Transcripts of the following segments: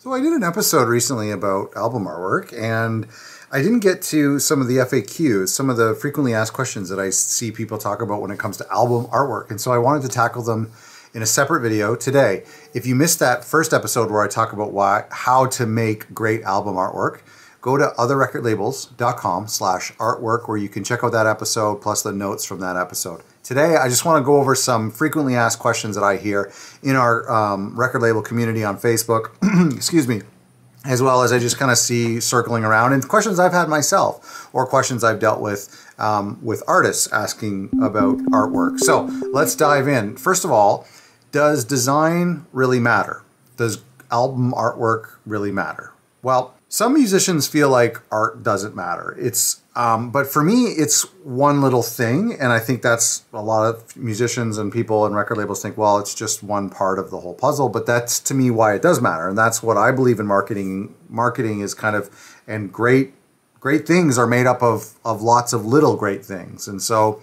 So I did an episode recently about album artwork and I didn't get to some of the FAQs, some of the frequently asked questions that I see people talk about when it comes to album artwork. And so I wanted to tackle them in a separate video today. If you missed that first episode where I talk about why how to make great album artwork, go to otherrecordlabels.com slash artwork where you can check out that episode plus the notes from that episode. Today, I just want to go over some frequently asked questions that I hear in our um, record label community on Facebook, excuse me, as well as I just kind of see circling around and questions I've had myself or questions I've dealt with um, with artists asking about artwork. So let's dive in. First of all, does design really matter? Does album artwork really matter? Well, some musicians feel like art doesn't matter. It's um, but for me, it's one little thing, and I think that's a lot of musicians and people and record labels think, well, it's just one part of the whole puzzle. But that's to me why it does matter, and that's what I believe in marketing. Marketing is kind of and great, great things are made up of of lots of little great things, and so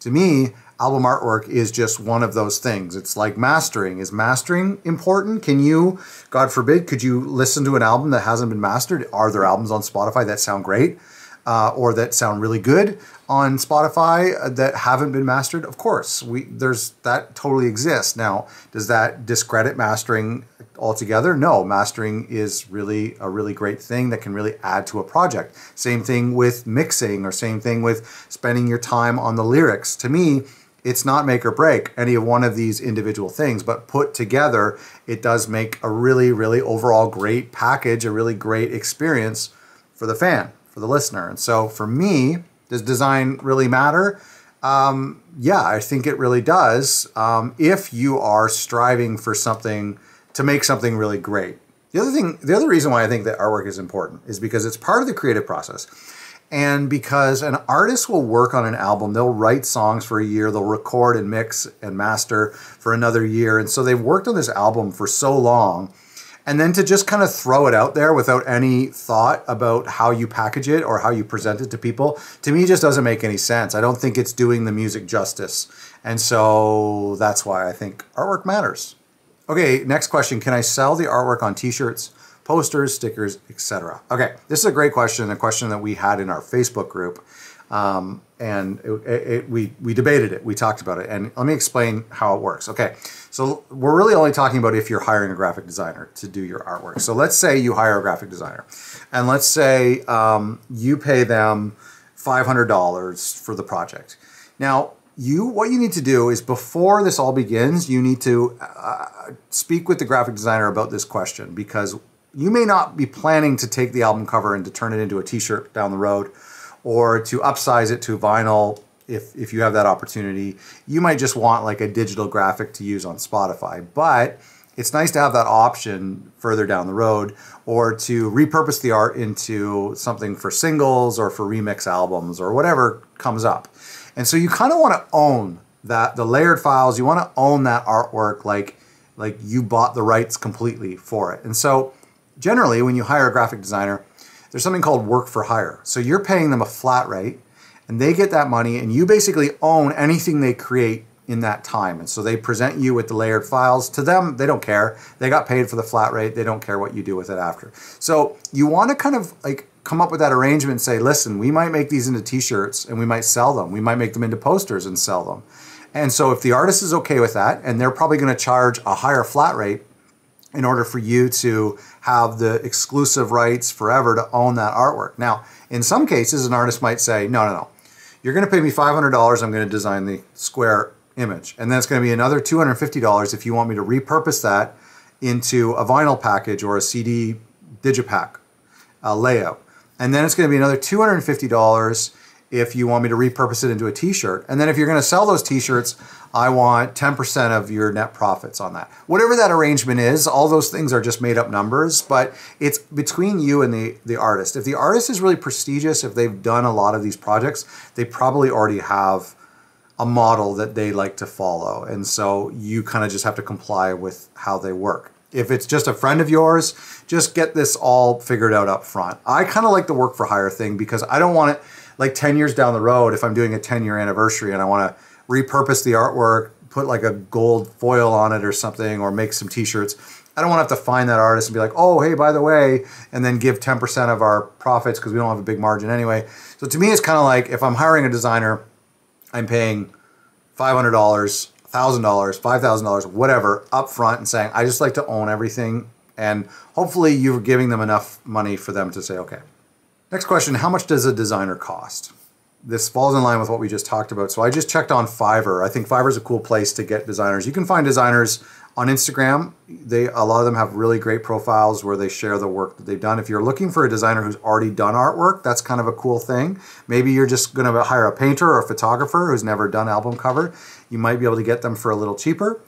to me, album artwork is just one of those things. It's like mastering. Is mastering important? Can you, God forbid, could you listen to an album that hasn't been mastered? Are there albums on Spotify that sound great? uh, or that sound really good on Spotify that haven't been mastered? Of course, we there's that totally exists. Now, does that discredit mastering altogether? No, mastering is really a really great thing that can really add to a project. Same thing with mixing, or same thing with spending your time on the lyrics. To me, it's not make or break any of one of these individual things, but put together, it does make a really, really overall great package, a really great experience for the fan for the listener. And so for me, does design really matter? Um, yeah, I think it really does. Um, if you are striving for something to make something really great. The other thing, the other reason why I think that artwork is important is because it's part of the creative process. And because an artist will work on an album, they'll write songs for a year, they'll record and mix and master for another year. And so they've worked on this album for so long. And then to just kind of throw it out there without any thought about how you package it or how you present it to people to me just doesn't make any sense. I don't think it's doing the music justice. And so that's why i think artwork matters. Okay next question. Can i sell the artwork on t-shirts posters stickers etc okay this is a great question a question that we had in our facebook group um, and it, it, we we debated it. We talked about it, and let me explain how it works. Okay, so we're really only talking about if you're hiring a graphic designer to do your artwork. So let's say you hire a graphic designer, and let's say um, you pay them five hundred dollars for the project. Now, you what you need to do is before this all begins, you need to uh, speak with the graphic designer about this question because you may not be planning to take the album cover and to turn it into a T-shirt down the road or to upsize it to vinyl if, if you have that opportunity. You might just want like a digital graphic to use on Spotify, but it's nice to have that option further down the road or to repurpose the art into something for singles or for remix albums or whatever comes up. And so you kind of want to own that the layered files, you want to own that artwork like like you bought the rights completely for it. And so generally when you hire a graphic designer, there's something called work for hire. So you're paying them a flat rate and they get that money and you basically own anything they create in that time. And so they present you with the layered files. To them, they don't care. They got paid for the flat rate. They don't care what you do with it after. So you want to kind of like come up with that arrangement and say, listen, we might make these into t-shirts and we might sell them. We might make them into posters and sell them. And so if the artist is okay with that, and they're probably going to charge a higher flat rate in order for you to have the exclusive rights forever to own that artwork. Now, in some cases, an artist might say, no, no, no. You're going to pay me $500. I'm going to design the square image. And then it's going to be another $250 if you want me to repurpose that into a vinyl package or a CD digipack uh, layout. And then it's going to be another $250 if you want me to repurpose it into a t-shirt. And then if you're going to sell those t-shirts, I want 10% of your net profits on that. Whatever that arrangement is, all those things are just made up numbers, but it's between you and the, the artist. If the artist is really prestigious, if they've done a lot of these projects, they probably already have a model that they like to follow. And so you kind of just have to comply with how they work. If it's just a friend of yours, just get this all figured out up front. I kind of like the work for hire thing because I don't want it like 10 years down the road, if I'm doing a 10 year anniversary and I want to repurpose the artwork, put like a gold foil on it or something, or make some t shirts, I don't want to have to find that artist and be like, oh, hey, by the way, and then give 10% of our profits because we don't have a big margin anyway. So to me, it's kind of like if I'm hiring a designer, I'm paying $500, $1,000, $5,000, whatever, up front and saying, I just like to own everything. And hopefully you're giving them enough money for them to say, okay. Next question, how much does a designer cost? This falls in line with what we just talked about. So I just checked on Fiverr. I think Fiverr is a cool place to get designers. You can find designers on Instagram, they a lot of them have really great profiles where they share the work that they've done. If you're looking for a designer who's already done artwork, that's kind of a cool thing. Maybe you're just going to hire a painter or a photographer who's never done album cover. You might be able to get them for a little cheaper.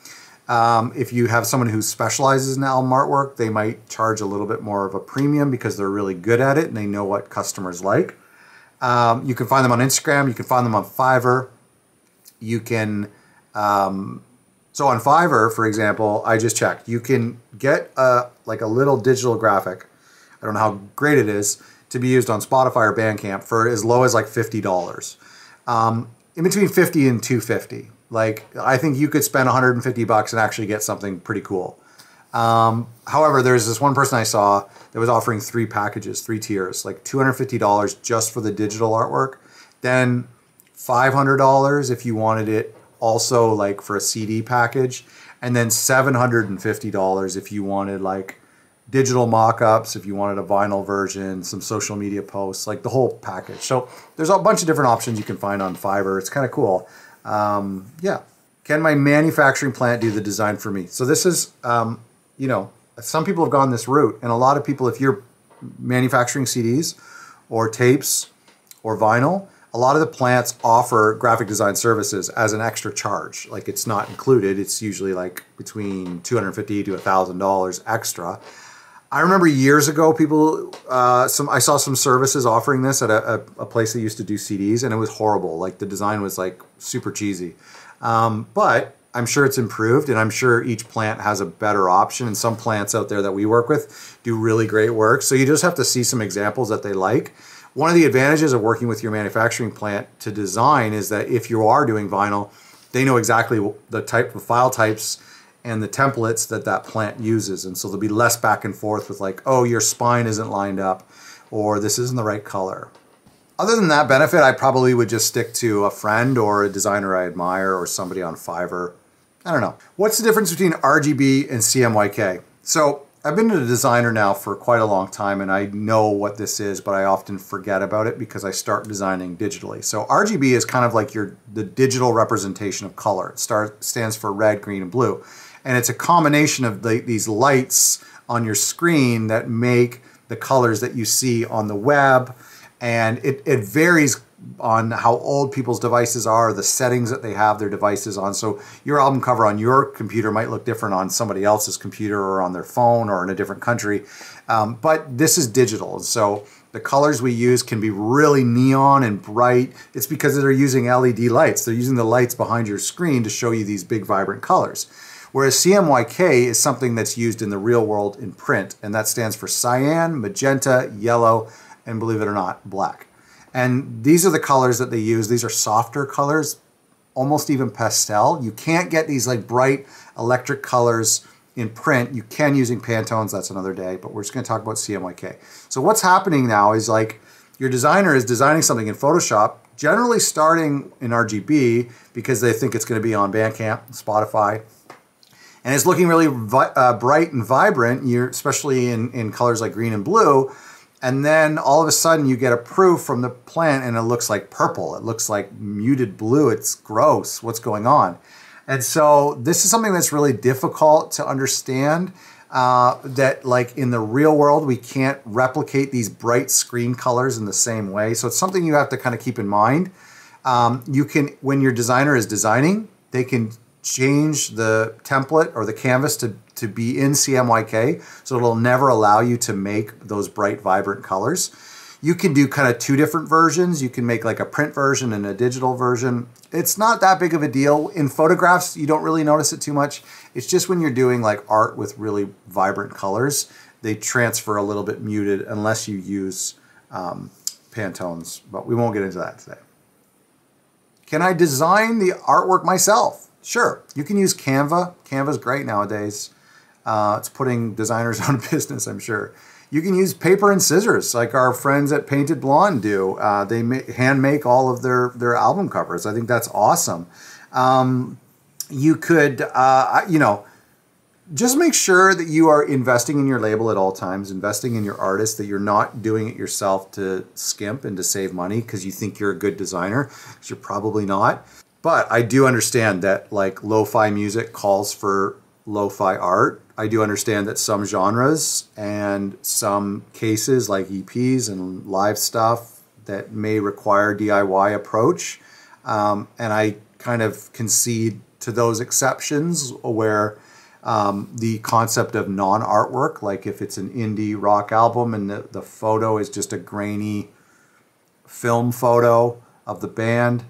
Um, if you have someone who specializes in album artwork, they might charge a little bit more of a premium because they're really good at it and they know what customers like. Um, you can find them on Instagram. You can find them on Fiverr. You can um, so on Fiverr, for example, I just checked. You can get a like a little digital graphic. I don't know how great it is to be used on Spotify or Bandcamp for as low as like fifty dollars. Um, in between fifty and two fifty. Like I think you could spend 150 bucks and actually get something pretty cool. Um, however, there's this one person I saw that was offering three packages, three tiers, like $250 just for the digital artwork, then $500 if you wanted it also like for a CD package, and then $750 if you wanted like digital mock-ups, if you wanted a vinyl version, some social media posts, like the whole package. So there's a bunch of different options you can find on Fiverr. It's kind of cool. Um, yeah. Can my manufacturing plant do the design for me? So this is, um, you know, some people have gone this route, and a lot of people, if you're manufacturing CDs or tapes or vinyl, a lot of the plants offer graphic design services as an extra charge. Like it's not included. It's usually like between 250 to $1,000 extra. I remember years ago, people, uh, some I saw some services offering this at a, a, a, place that used to do CDs, and it was horrible. Like the design was like super cheesy. Um, but I'm sure it's improved, and I'm sure each plant has a better option. And some plants out there that we work with do really great work. So you just have to see some examples that they like. One of the advantages of working with your manufacturing plant to design is that if you are doing vinyl, they know exactly the type of file types and the templates that that plant uses. And so there'll be less back and forth with like, oh, your spine isn't lined up or this isn't the right color. Other than that benefit, I probably would just stick to a friend or a designer I admire or somebody on Fiverr. I don't know. What's the difference between RGB and CMYK? So I've been a designer now for quite a long time and I know what this is, but I often forget about it because I start designing digitally. So RGB is kind of like your the digital representation of color. It start, stands for red, green, and blue. And it's a combination of the, these lights on your screen that make the colors that you see on the web. And it, it varies on how old people's devices are, the settings that they have their devices on. So your album cover on your computer might look different on somebody else's computer or on their phone or in a different country. Um, but this is digital. So the colors we use can be really neon and bright. It's because they're using LED lights. They're using the lights behind your screen to show you these big vibrant colors. Whereas CMYK is something that's used in the real world in print, and that stands for cyan, magenta, yellow, and believe it or not, black. And these are the colors that they use. These are softer colors, almost even pastel. You can't get these like bright electric colors in print. You can using Pantones, that's another day, but we're just gonna talk about CMYK. So what's happening now is like your designer is designing something in Photoshop, generally starting in RGB because they think it's gonna be on Bandcamp, Spotify, and it's looking really uh, bright and vibrant, especially in, in colors like green and blue, and then all of a sudden you get a proof from the plant and it looks like purple. It looks like muted blue. It's gross. What's going on? And so this is something that's really difficult to understand. Uh, that like in the real world we can't replicate these bright screen colors in the same way. So it's something you have to kind of keep in mind. Um, you can when your designer is designing, they can change the template or the canvas to to be in CMYK, so it'll never allow you to make those bright, vibrant colors. You can do kind of two different versions. You can make like a print version and a digital version. It's not that big of a deal. In photographs, you don't really notice it too much. It's just when you're doing like art with really vibrant colors, they transfer a little bit muted unless you use um, Pantones, but we won't get into that today. Can I design the artwork myself? Sure, you can use Canva. Canva's great nowadays. Uh, it's putting designers out of business, I'm sure. You can use paper and scissors, like our friends at Painted Blonde do. Uh, they hand make all of their their album covers. I think that's awesome. Um, you could, uh, you know, just make sure that you are investing in your label at all times, investing in your artist, that you're not doing it yourself to skimp and to save money because you think you're a good designer, because you're probably not. But I do understand that like lo-fi music calls for lo-fi art. I do understand that some genres and some cases like EPs and live stuff that may require DIY approach. Um, and I kind of concede to those exceptions where um, the concept of non-artwork, like if it's an indie rock album and the, the photo is just a grainy film photo of the band,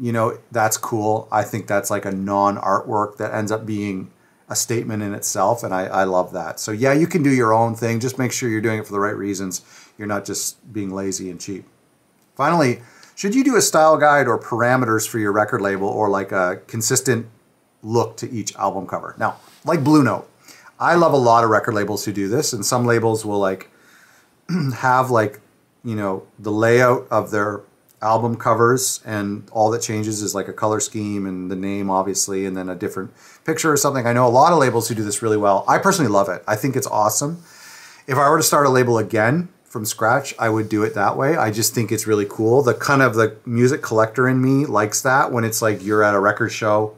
you know, that's cool. I think that's like a non-artwork that ends up being a statement in itself, and I, I love that. So yeah, you can do your own thing. Just make sure you're doing it for the right reasons. You're not just being lazy and cheap. Finally, should you do a style guide or parameters for your record label or like a consistent look to each album cover? Now, like Blue Note, I love a lot of record labels who do this, and some labels will like have like you know the layout of their album covers and all that changes is like a color scheme and the name obviously and then a different picture or something. I know a lot of labels who do this really well. I personally love it. I think it's awesome. If I were to start a label again from scratch, I would do it that way. I just think it's really cool. The kind of the music collector in me likes that when it's like you're at a record show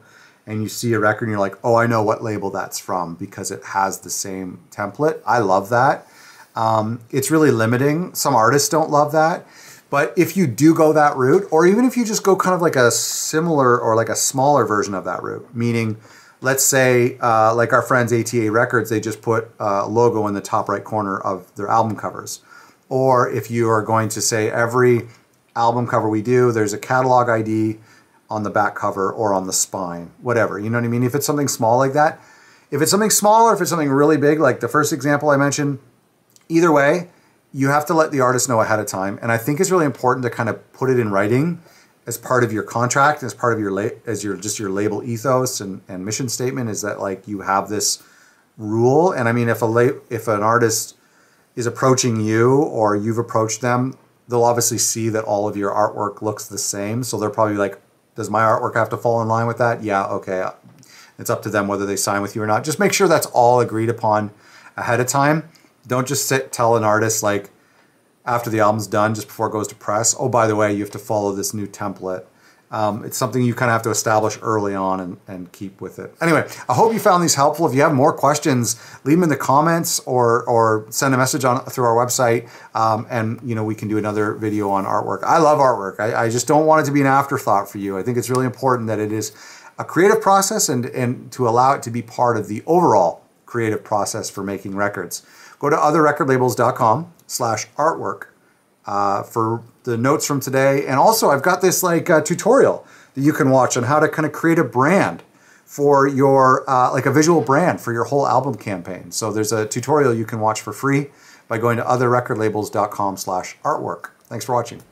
and you see a record and you're like, "Oh, I know what label that's from because it has the same template." I love that. Um, it's really limiting. Some artists don't love that. But if you do go that route, or even if you just go kind of like a similar or like a smaller version of that route, meaning, let's say, uh, like our friends ATA Records, they just put a logo in the top right corner of their album covers. Or if you are going to say every album cover we do, there's a catalog ID on the back cover or on the spine, whatever. You know what I mean? If it's something small like that, if it's something small or if it's something really big, like the first example I mentioned, either way, you have to let the artist know ahead of time. And I think it's really important to kind of put it in writing as part of your contract, as part of your la- as your just your label ethos and, and mission statement is that like you have this rule. And I mean, if a la- if an artist is approaching you or you've approached them, they'll obviously see that all of your artwork looks the same. So they're probably like, does my artwork have to fall in line with that? Yeah, okay. Uh, it's up to them whether they sign with you or not. Just make sure that's all agreed upon ahead of time don't just sit tell an artist like after the album's done, just before it goes to press. Oh, by the way, you have to follow this new template. Um, it's something you kind of have to establish early on and, and keep with it. Anyway, I hope you found these helpful. If you have more questions, leave them in the comments or or send a message on through our website, um, and you know we can do another video on artwork. I love artwork. I, I just don't want it to be an afterthought for you. I think it's really important that it is a creative process and and to allow it to be part of the overall creative process for making records go to otherrecordlabels.com slash artwork uh, for the notes from today. And also I've got this like uh, tutorial that you can watch on how to kind of create a brand for your, uh, like a visual brand for your whole album campaign. So there's a tutorial you can watch for free by going to otherrecordlabels.com slash artwork. Thanks for watching.